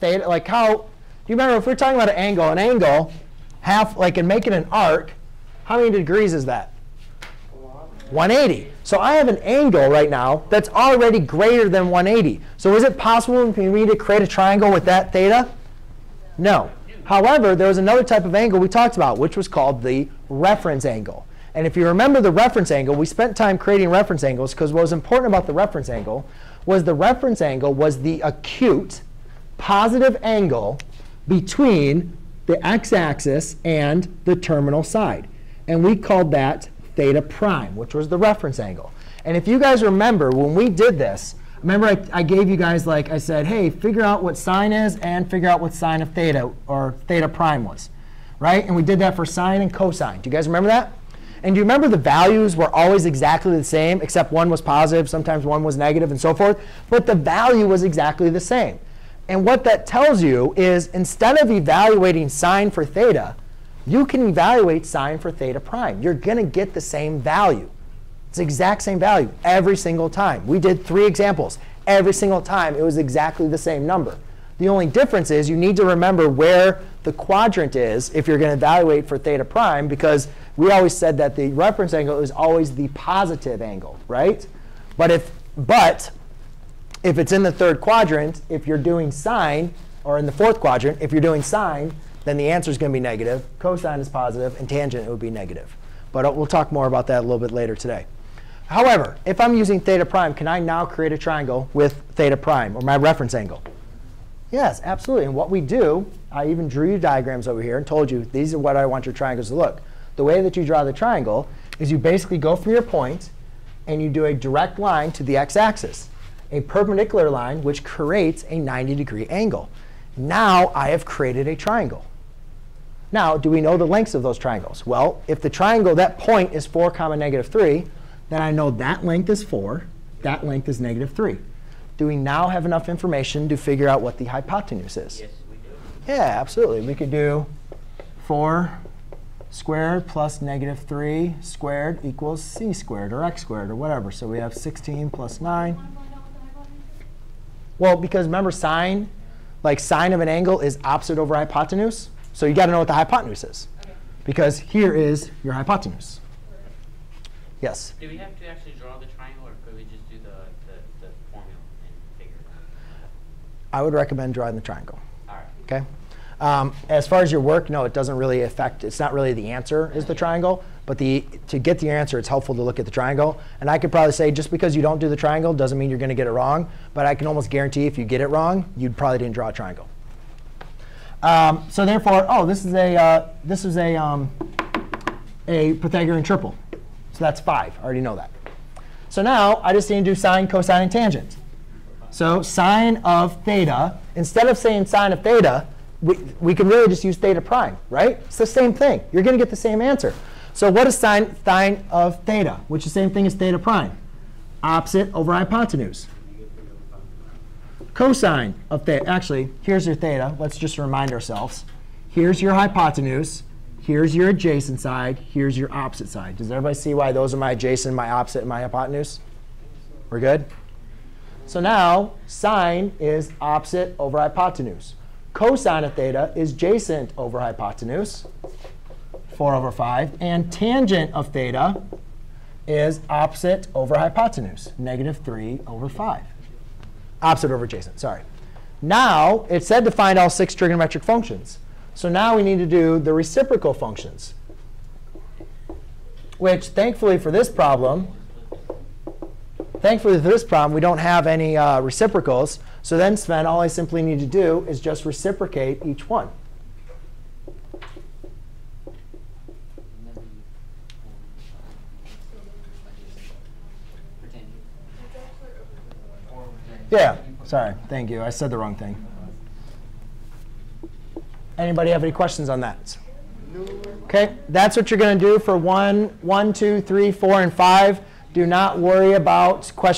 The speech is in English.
theta, like how, do you remember if we're talking about an angle, an angle, half, like in making an arc, how many degrees is that? 180. So I have an angle right now that's already greater than 180. So is it possible for me to create a triangle with that theta? No. However, there was another type of angle we talked about, which was called the reference angle. And if you remember the reference angle, we spent time creating reference angles because what was important about the reference angle was the reference angle was the acute positive angle between the x-axis and the terminal side. And we called that theta prime, which was the reference angle. And if you guys remember, when we did this, remember I, I, gave you guys, like I said, hey, figure out what sine is and figure out what sine of theta or theta prime was. Right? And we did that for sine and cosine. Do you guys remember that? And do you remember the values were always exactly the same, except one was positive, sometimes one was negative, and so forth? But the value was exactly the same. And what that tells you is instead of evaluating sine for theta, you can evaluate sine for theta prime. You're going to get the same value. It's the exact same value every single time. We did three examples. Every single time, it was exactly the same number. The only difference is you need to remember where the quadrant is if you're going to evaluate for theta prime, because we always said that the reference angle is always the positive angle, right? But if, but if it's in the third quadrant, if you're doing sine, or in the fourth quadrant, if you're doing sine, then the answer is going to be negative. Cosine is positive, and tangent it would be negative. But uh, we'll talk more about that a little bit later today. However, if I'm using theta prime, can I now create a triangle with theta prime, or my reference angle? Yes, absolutely. And what we do, I even drew you diagrams over here and told you these are what I want your triangles to look. The way that you draw the triangle is you basically go from your point and you do a direct line to the x-axis, a perpendicular line which creates a 90 degree angle. Now I have created a triangle. Now, do we know the lengths of those triangles? Well, if the triangle, that point is 4 comma negative 3, then I know that length is 4, that length is negative 3. Do we now have enough information to figure out what the hypotenuse is? Yes, we do. Yeah, absolutely. We could do 4 squared plus negative 3 squared equals c squared or x squared or whatever. So we have 16 plus 9. Well, because remember sine, like sine of an angle is opposite over hypotenuse. So you got to know what the hypotenuse is. Because here is your hypotenuse. Yes? Do we have to actually draw the triangle, or could we just do the, the, the formula and figure it out? I would recommend drawing the triangle. All right. OK? Um, as far as your work, no, it doesn't really affect. It's not really the answer is the triangle. But the, to get the answer, it's helpful to look at the triangle. And I could probably say just because you don't do the triangle doesn't mean you're going to get it wrong. But I can almost guarantee if you get it wrong, you probably didn't draw a triangle. Um, so therefore, oh, this is a uh, this is a um, a Pythagorean triple. So that's 5. I already know that. So now I just need to do sine, cosine, and tangent. So sine of theta, instead of saying sine of theta, we, we can really just use theta prime, right? It's the same thing. You're going to get the same answer. So what is sine, sine of theta, which is the same thing as theta prime? Opposite over hypotenuse. Cosine of theta. Actually, here's your theta. Let's just remind ourselves. Here's your hypotenuse. Here's your adjacent side. Here's your opposite side. Does everybody see why those are my adjacent, my opposite, and my hypotenuse? We're good? So now sine is opposite over hypotenuse. Cosine of theta is adjacent over hypotenuse, 4 over 5. And tangent of theta is opposite over hypotenuse, negative 3 over 5. Opposite over adjacent, sorry. Now, it said to find all six trigonometric functions. So now we need to do the reciprocal functions, which thankfully for this problem, thankfully for this problem, we don't have any uh, reciprocals. So then, Sven, all I simply need to do is just reciprocate each one. Yeah, sorry. Thank you. I said the wrong thing. Anybody have any questions on that? OK, that's what you're going to do for one, one, two, three, four, and 5. Do not worry about questions.